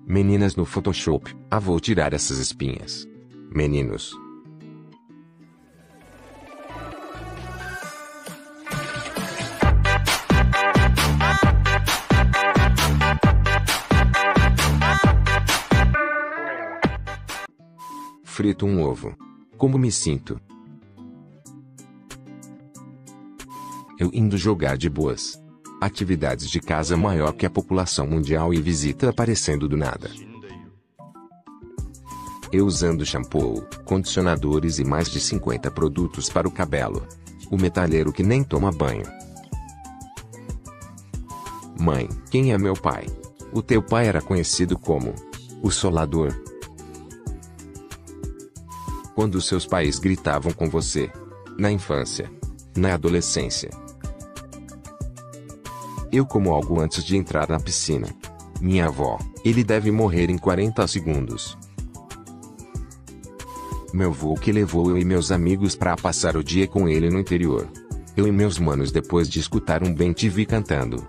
Meninas no Photoshop, ah vou tirar essas espinhas. Meninos. Frito um ovo. Como me sinto? Eu indo jogar de boas. Atividades de casa maior que a população mundial e visita aparecendo do nada. Eu usando shampoo, condicionadores e mais de 50 produtos para o cabelo. O metalheiro que nem toma banho. Mãe, quem é meu pai? O teu pai era conhecido como o solador. Quando seus pais gritavam com você. Na infância. Na adolescência. Eu como algo antes de entrar na piscina. Minha avó, ele deve morrer em 40 segundos. Meu vô que levou eu e meus amigos para passar o dia com ele no interior. Eu e meus manos depois de escutar um bem TV cantando.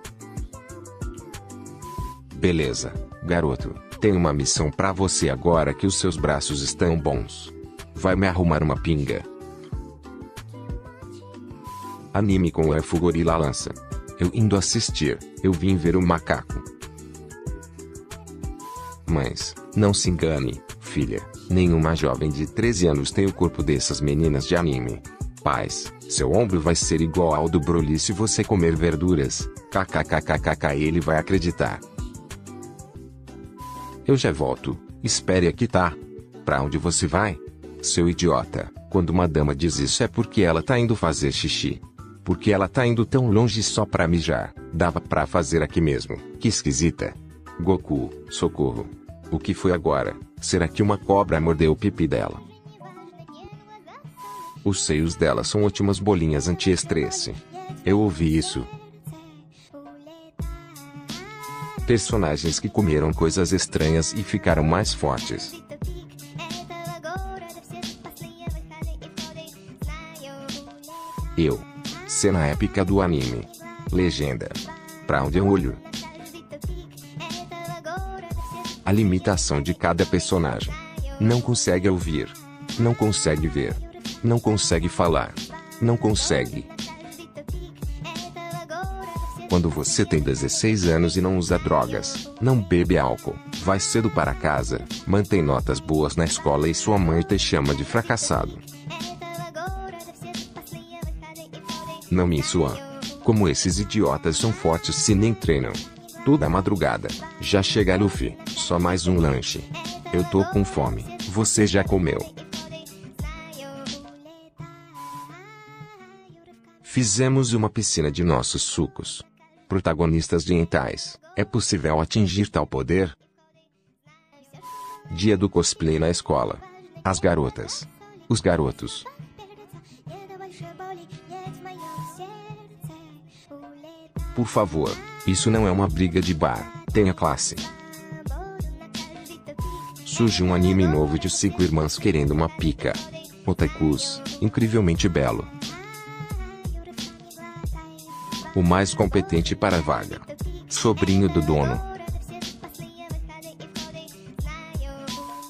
Beleza, garoto, tenho uma missão para você agora que os seus braços estão bons. Vai me arrumar uma pinga. Anime com o Elfo Gorila lança. Eu indo assistir, eu vim ver o macaco. Mas, não se engane, filha, nenhuma jovem de 13 anos tem o corpo dessas meninas de anime. Paz, seu ombro vai ser igual ao do Broly se você comer verduras, kkkkk ele vai acreditar. Eu já volto, espere aqui tá? Pra onde você vai? Seu idiota, quando uma dama diz isso é porque ela tá indo fazer xixi. Porque ela tá indo tão longe só pra mijar, dava pra fazer aqui mesmo, que esquisita. Goku, socorro. O que foi agora? Será que uma cobra mordeu o pipi dela? Os seios dela são ótimas bolinhas anti-estresse. Eu ouvi isso. Personagens que comeram coisas estranhas e ficaram mais fortes. Eu. Cena épica do anime. Legenda. Pra onde eu olho? A limitação de cada personagem. Não consegue ouvir. Não consegue ver. Não consegue falar. Não consegue. Quando você tem 16 anos e não usa drogas, não bebe álcool, vai cedo para casa, mantém notas boas na escola e sua mãe te chama de fracassado. Não me suam. Como esses idiotas são fortes se nem treinam. Toda madrugada. Já chega Luffy, só mais um lanche. Eu tô com fome, você já comeu. Fizemos uma piscina de nossos sucos. Protagonistas de entais. É possível atingir tal poder? Dia do cosplay na escola. As garotas. Os garotos. Por favor, isso não é uma briga de bar, tenha classe. Surge um anime novo de cinco irmãs querendo uma pica. Otaikus, incrivelmente belo. O mais competente para a vaga. Sobrinho do dono.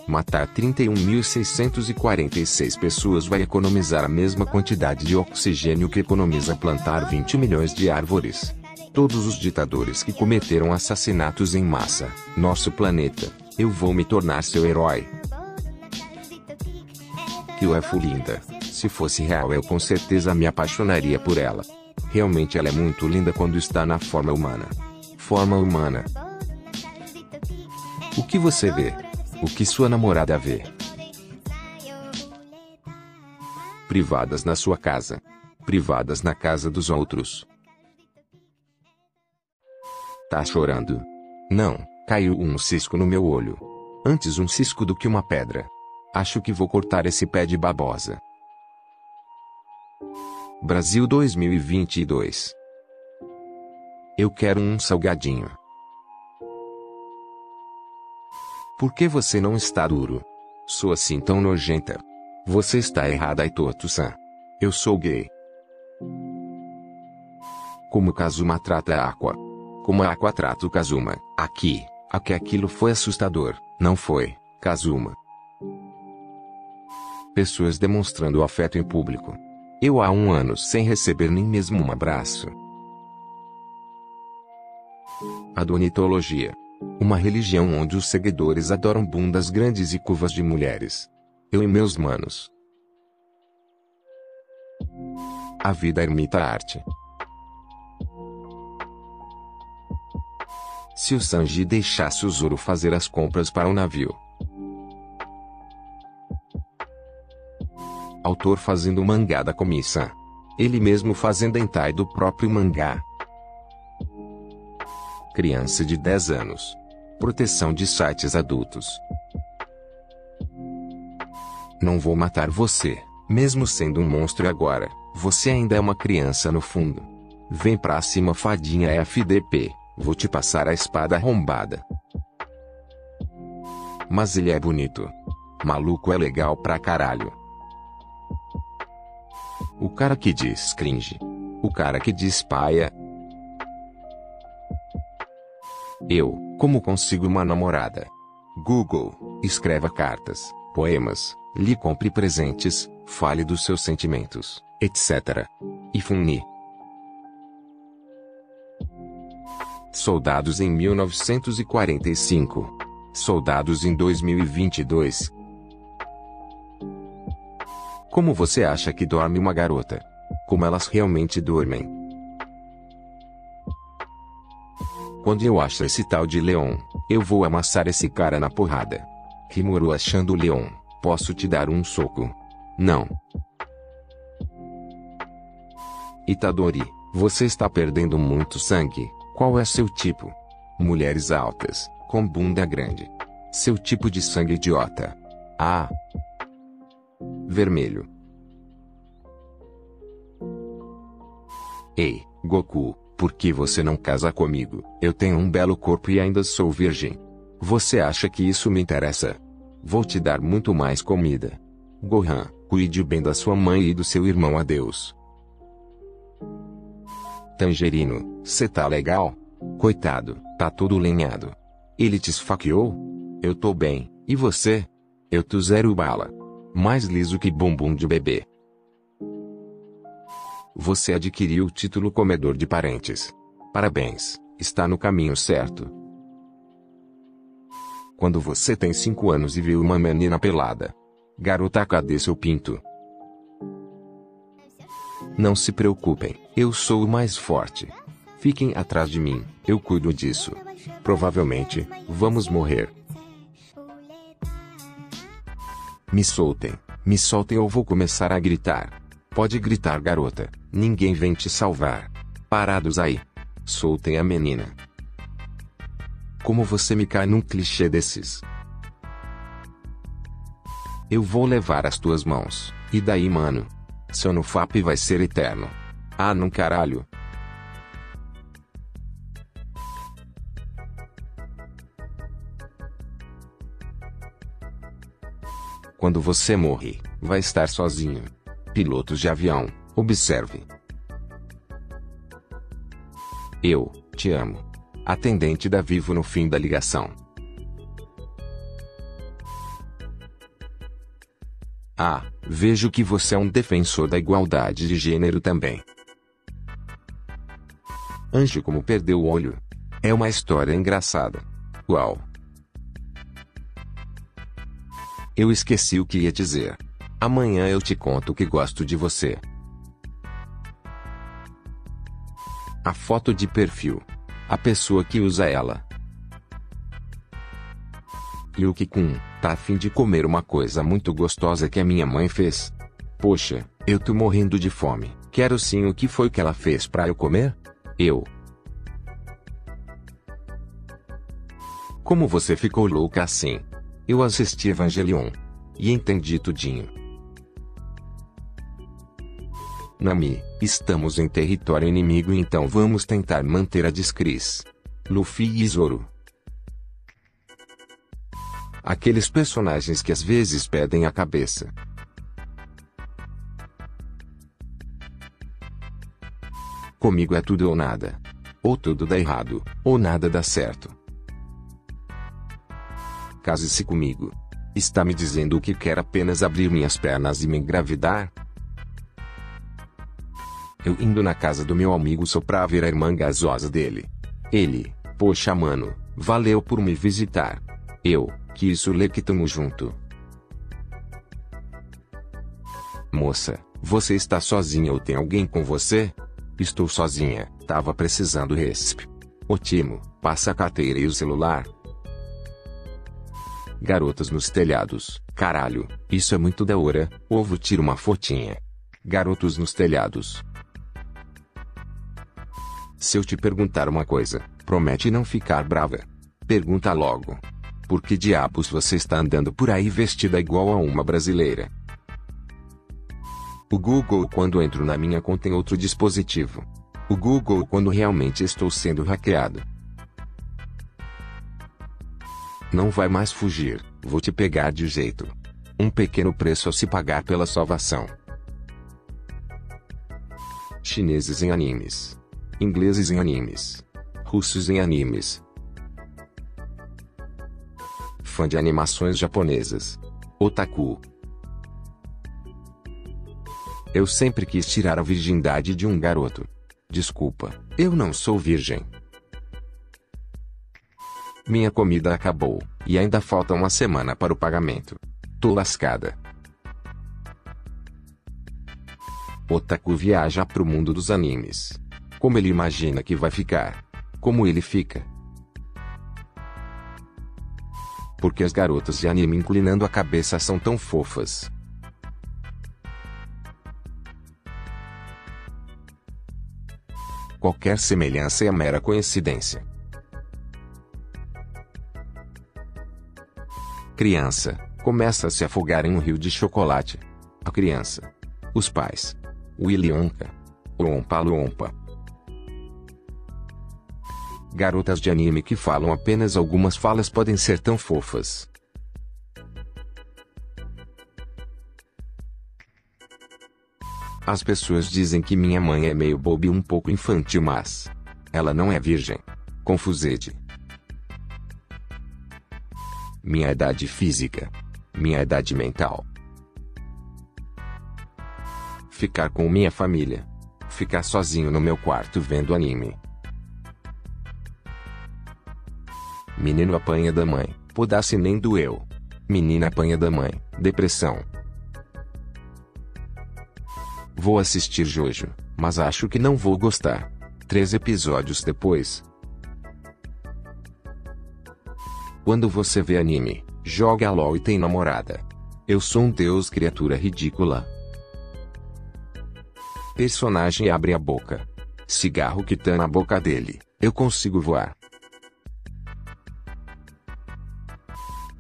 Matar 31.646 pessoas vai economizar a mesma quantidade de oxigênio que economiza plantar 20 milhões de árvores todos os ditadores que cometeram assassinatos em massa, nosso planeta, eu vou me tornar seu herói. Que é linda. Se fosse real eu com certeza me apaixonaria por ela. Realmente ela é muito linda quando está na forma humana. Forma humana. O que você vê? O que sua namorada vê? Privadas na sua casa. Privadas na casa dos outros. Tá chorando? Não, caiu um cisco no meu olho. Antes um cisco do que uma pedra. Acho que vou cortar esse pé de babosa. Brasil 2022. Eu quero um salgadinho. Por que você não está duro? Sou assim tão nojenta. Você está errada, Aitoto-san. Eu sou gay. Como Kazuma trata a Aqua. Como a Aqua trata o Kazuma. Aqui, A que aquilo foi assustador, não foi, Kazuma. Pessoas demonstrando afeto em público. Eu há um ano sem receber nem mesmo um abraço. Adonitologia. Uma religião onde os seguidores adoram bundas grandes e curvas de mulheres. Eu e meus manos. A vida ermita arte. Se o Sanji deixasse o Zoro fazer as compras para o navio. Autor fazendo mangá da comissão. Ele mesmo fazendo entai do próprio mangá. Criança de 10 anos. Proteção de sites adultos. Não vou matar você, mesmo sendo um monstro agora. Você ainda é uma criança no fundo. Vem pra cima, fadinha FDP. Vou te passar a espada arrombada. Mas ele é bonito. Maluco é legal pra caralho. O cara que diz cringe. O cara que diz paia, eu, como consigo uma namorada? Google, escreva cartas, poemas, lhe compre presentes, fale dos seus sentimentos, etc. E Soldados em 1945. Soldados em 2022. Como você acha que dorme uma garota? Como elas realmente dormem? Quando eu acho esse tal de Leon, eu vou amassar esse cara na porrada. Rimuru achando o Leon, posso te dar um soco. Não. Itadori, você está perdendo muito sangue. Qual é seu tipo? Mulheres altas, com bunda grande. Seu tipo de sangue idiota. Ah. Vermelho. Ei, Goku, por que você não casa comigo? Eu tenho um belo corpo e ainda sou virgem. Você acha que isso me interessa? Vou te dar muito mais comida. Gohan, cuide bem da sua mãe e do seu irmão adeus. Tangerino, cê tá legal? Coitado, tá todo lenhado. Ele te esfaqueou? Eu tô bem, e você? Eu tô zero bala. Mais liso que bumbum de bebê. Você adquiriu o título comedor de parentes. Parabéns, está no caminho certo. Quando você tem 5 anos e viu uma menina pelada. Garota, cadê seu pinto? Não se preocupem, eu sou o mais forte. Fiquem atrás de mim, eu cuido disso. Provavelmente, vamos morrer. Me soltem, me soltem ou vou começar a gritar. Pode gritar, garota. Ninguém vem te salvar. Parados aí. Soltem a menina. Como você me cai num clichê desses? Eu vou levar as tuas mãos. E daí, mano? Seu nufap vai ser eterno. Ah, não caralho. Quando você morrer, vai estar sozinho. Pilotos de avião, observe. Eu, te amo. Atendente da Vivo no fim da ligação. Ah, vejo que você é um defensor da igualdade de gênero também. Anjo como perdeu o olho. É uma história engraçada. Uau! Eu esqueci o que ia dizer. Amanhã eu te conto que gosto de você. A foto de perfil. A pessoa que usa ela. Yuki Kun, tá afim de comer uma coisa muito gostosa que a minha mãe fez? Poxa, eu tô morrendo de fome. Quero sim o que foi que ela fez para eu comer? Eu. Como você ficou louca assim? Eu assisti Evangelion. E entendi tudinho. Nami, estamos em território inimigo então vamos tentar manter a discris. Luffy e Zoro. Aqueles personagens que às vezes pedem a cabeça. Comigo é tudo ou nada. Ou tudo dá errado, ou nada dá certo. Case-se comigo. Está me dizendo que quer apenas abrir minhas pernas e me engravidar? Eu indo na casa do meu amigo só pra ver a irmã gasosa dele. Ele, poxa mano, valeu por me visitar. Eu, que isso lê que tamo junto. Moça, você está sozinha ou tem alguém com você? Estou sozinha, tava precisando resp. O Timo, passa a carteira e o celular. Garotas nos telhados, caralho, isso é muito da hora, ovo tira uma fotinha. Garotos nos telhados. Se eu te perguntar uma coisa, promete não ficar brava. Pergunta logo. Por que diabos você está andando por aí vestida igual a uma brasileira? O Google quando entro na minha conta em outro dispositivo. O Google quando realmente estou sendo hackeado. Não vai mais fugir, vou te pegar de jeito. Um pequeno preço a se pagar pela salvação. Chineses em animes. Ingleses em animes. Russos em animes. Fã de animações japonesas. Otaku. Eu sempre quis tirar a virgindade de um garoto. Desculpa, eu não sou virgem. Minha comida acabou, e ainda falta uma semana para o pagamento. Tô lascada. Otaku viaja pro mundo dos animes. Como ele imagina que vai ficar? Como ele fica? Porque as garotas de anime inclinando a cabeça são tão fofas. Qualquer semelhança é mera coincidência. Criança começa a se afogar em um rio de chocolate. A criança. Os pais. Willy Wonka. Ompa Lompa. Garotas de anime que falam apenas algumas falas podem ser tão fofas. As pessoas dizem que minha mãe é meio boba e um pouco infantil, mas ela não é virgem. Confusede minha idade física, minha idade mental. Ficar com minha família, ficar sozinho no meu quarto vendo anime. Menino apanha da mãe, podasse nem doeu. Menina apanha da mãe, depressão. Vou assistir Jojo, mas acho que não vou gostar. Três episódios depois, Quando você vê anime, joga LOL e tem namorada. Eu sou um deus criatura ridícula. Personagem abre a boca. Cigarro que tá na boca dele. Eu consigo voar.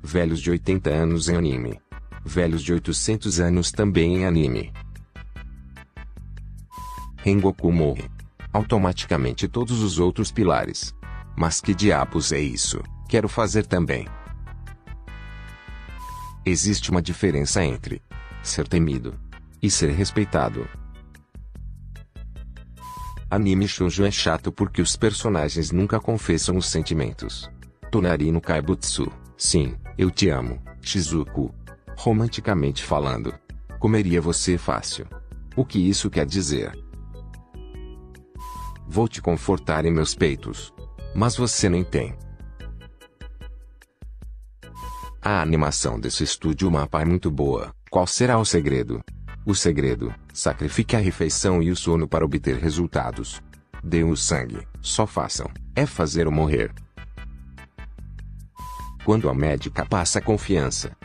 Velhos de 80 anos em anime. Velhos de 800 anos também em anime. Rengoku morre. Automaticamente todos os outros pilares. Mas que diabos é isso? Quero fazer também. Existe uma diferença entre ser temido e ser respeitado. Anime shoujo é chato porque os personagens nunca confessam os sentimentos. Tonari no Kaibutsu, sim, eu te amo, Shizuku. Romanticamente falando. Comeria você fácil. O que isso quer dizer? Vou te confortar em meus peitos. Mas você nem tem. A animação desse estúdio mapa é muito boa. Qual será o segredo? O segredo: sacrifique a refeição e o sono para obter resultados. Dê o sangue, só façam. É fazer o morrer. Quando a médica passa confiança.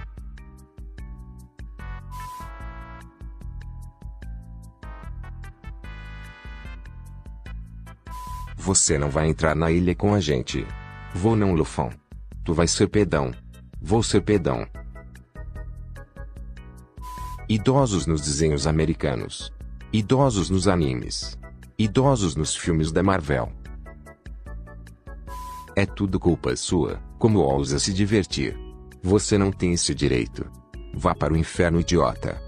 Você não vai entrar na ilha com a gente. Vou não, Lufão. Tu vai ser pedão. Vou ser pedão. Idosos nos desenhos americanos. Idosos nos animes. Idosos nos filmes da Marvel. É tudo culpa sua, como ousa se divertir. Você não tem esse direito. Vá para o inferno, idiota.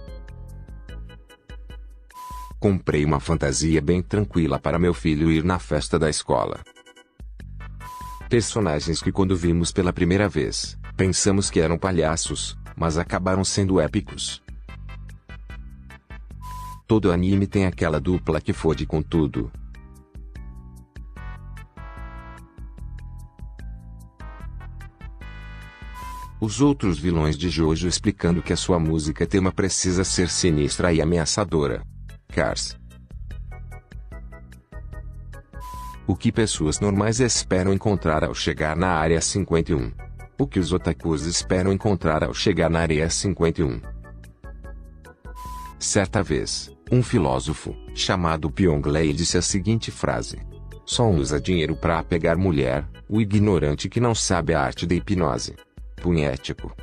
Comprei uma fantasia bem tranquila para meu filho ir na festa da escola. Personagens que quando vimos pela primeira vez, Pensamos que eram palhaços, mas acabaram sendo épicos. Todo anime tem aquela dupla que fode com tudo. Os outros vilões de Jojo explicando que a sua música tema precisa ser sinistra e ameaçadora. Cars. O que pessoas normais esperam encontrar ao chegar na Área 51. O que os otakus esperam encontrar ao chegar na Área 51. Certa vez, um filósofo, chamado Pyonglei disse a seguinte frase. Só usa dinheiro para pegar mulher, o ignorante que não sabe a arte da hipnose punhético